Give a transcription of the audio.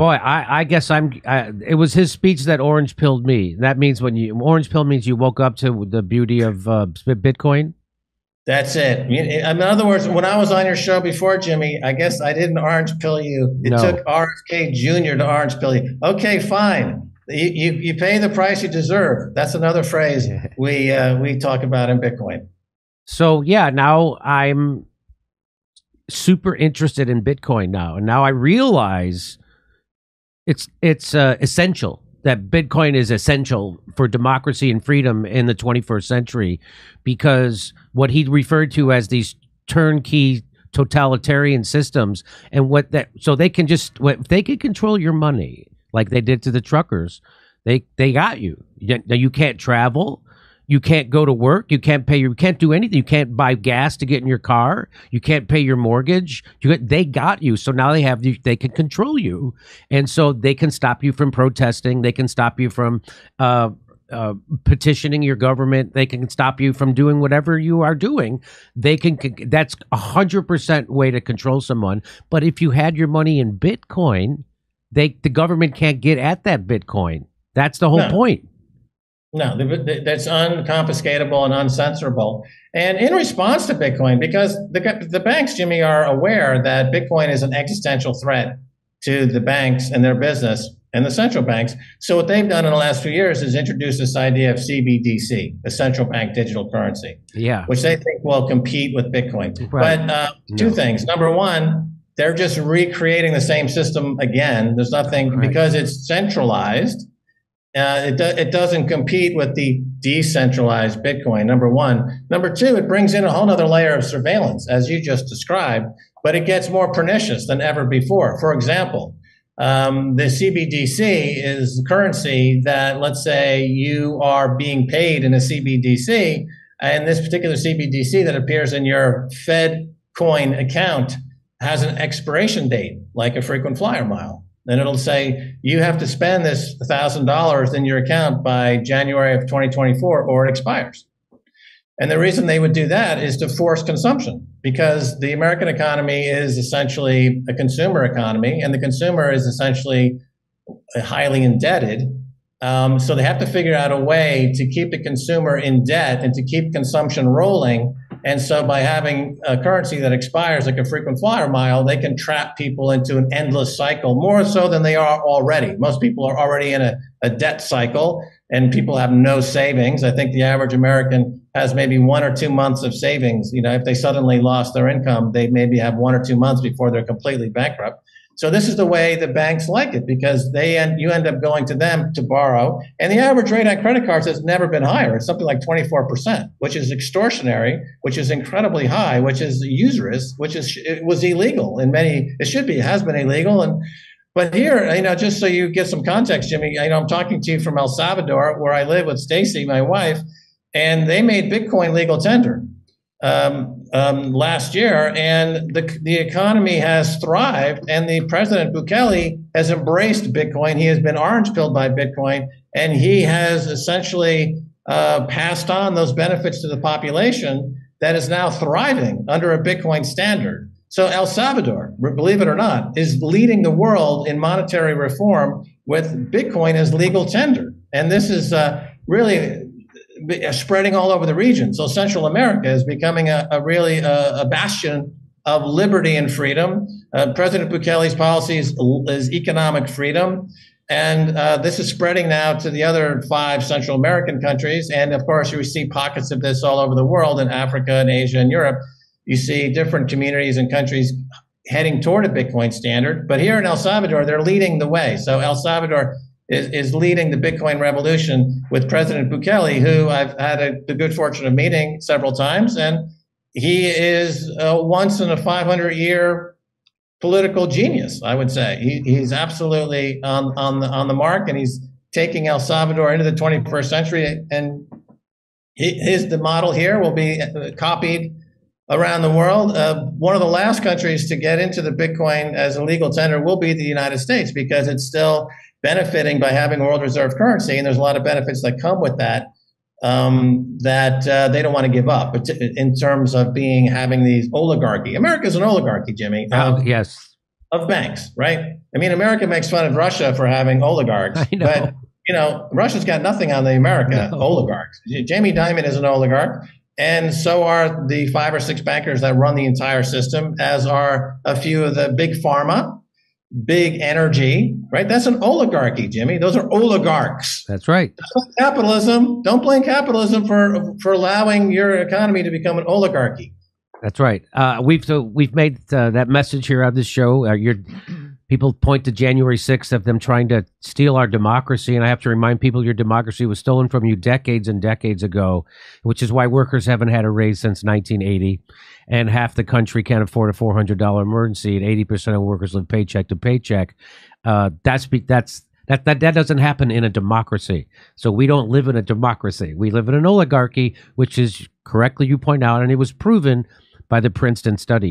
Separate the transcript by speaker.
Speaker 1: Boy, I, I guess I'm. I, it was his speech that orange pilled me. That means when you orange pill means you woke up to the beauty of uh, Bitcoin.
Speaker 2: That's it. In other words, when I was on your show before, Jimmy, I guess I didn't orange pill you. It no. took RFK Jr. to orange pill you. Okay, fine. You, you, you pay the price you deserve. That's another phrase we uh, we talk about in Bitcoin.
Speaker 1: So yeah, now I'm super interested in Bitcoin now, and now I realize it's it's uh, essential that Bitcoin is essential for democracy and freedom in the 21st century because what he referred to as these turnkey totalitarian systems and what that so they can just if they can control your money like they did to the truckers they they got you. Now you can't travel you can't go to work. You can't pay. You can't do anything. You can't buy gas to get in your car. You can't pay your mortgage. You, they got you. So now they have. They can control you, and so they can stop you from protesting. They can stop you from uh, uh, petitioning your government. They can stop you from doing whatever you are doing. They can. That's a hundred percent way to control someone. But if you had your money in Bitcoin, they the government can't get at that Bitcoin. That's the whole no. point.
Speaker 2: No, that's unconfiscatable and uncensorable. And in response to Bitcoin, because the, the banks, Jimmy, are aware that Bitcoin is an existential threat to the banks and their business and the central banks. So what they've done in the last few years is introduce this idea of CBDC, a central bank digital currency,
Speaker 1: yeah,
Speaker 2: which they think will compete with Bitcoin. Right. But uh, two no. things. Number one, they're just recreating the same system again. There's nothing right. because it's centralized uh, it, do, it doesn't compete with the decentralized Bitcoin, number one. Number two, it brings in a whole other layer of surveillance, as you just described, but it gets more pernicious than ever before. For example, um, the CBDC is the currency that, let's say, you are being paid in a CBDC, and this particular CBDC that appears in your Fed coin account has an expiration date, like a frequent flyer mile. And it'll say you have to spend this $1,000 in your account by January of 2024 or it expires. And the reason they would do that is to force consumption because the American economy is essentially a consumer economy and the consumer is essentially highly indebted. Um, so they have to figure out a way to keep the consumer in debt and to keep consumption rolling and so by having a currency that expires like a frequent flyer mile, they can trap people into an endless cycle more so than they are already. Most people are already in a, a debt cycle and people have no savings. I think the average American has maybe one or two months of savings. You know, if they suddenly lost their income, they maybe have one or two months before they're completely bankrupt. So this is the way the banks like it because they end, you end up going to them to borrow, and the average rate on credit cards has never been higher. It's something like 24%, which is extortionary, which is incredibly high, which is usurious, which is it was illegal in many. It should be, it has been illegal, and but here, you know, just so you get some context, Jimmy, I know I'm talking to you from El Salvador, where I live with Stacy, my wife, and they made Bitcoin legal tender um, um, last year, and the the economy has thrived, and the president Bukele has embraced Bitcoin. He has been orange pilled by Bitcoin, and he has essentially uh, passed on those benefits to the population that is now thriving under a Bitcoin standard. So El Salvador, believe it or not, is leading the world in monetary reform with Bitcoin as legal tender, and this is uh, really spreading all over the region. So Central America is becoming a, a really a, a, bastion of liberty and freedom. Uh, President Bukele's policy is, is economic freedom. And uh, this is spreading now to the other five Central American countries. And of course, you see pockets of this all over the world in Africa and Asia and Europe. You see different communities and countries heading toward a Bitcoin standard. But here in El Salvador, they're leading the way. So El Salvador is, is leading the Bitcoin revolution with President Bukele, who I've had a, the good fortune of meeting several times. And he is once in a 500 year political genius, I would say. He, he's absolutely on, on, the, on the mark and he's taking El Salvador into the 21st century. And he, his the model here will be copied around the world. Uh, one of the last countries to get into the Bitcoin as a legal tender will be the United States because it's still benefiting by having world reserve currency, and there's a lot of benefits that come with that um, that uh, they don't want to give up. But in terms of being having these oligarchy, America's an oligarchy, Jimmy.
Speaker 1: Oh, yes,
Speaker 2: of banks, right? I mean, America makes fun of Russia for having oligarchs, but you know, Russia's got nothing on the America
Speaker 1: No.
Speaker 2: oligarchs. Jamie Dimon is an oligarch, and so are the five or six bankers that run the entire system, as are a few of the big pharma, big energy. Right? That's an oligarchy, Jimmy. Those are oligarchs.
Speaker 1: That's right.
Speaker 2: Capitalism. Don't blame capitalism for for allowing your economy to become an oligarchy.
Speaker 1: That's right. Uh, we've so we've made uh, that message here on this show. Uh, your people point to January sixth of them trying to steal our democracy, and I have to remind people your democracy was stolen from you decades and decades ago, which is why workers haven't had a raise since 1980, and half the country can't afford a four hundred dollar emergency, and eighty percent of workers live paycheck to paycheck. Uh, that's that's that, that that doesn't happen in a democracy. So we don't live in a democracy. We live in an oligarchy, which is correctly you point out, and it was proven by the Princeton study.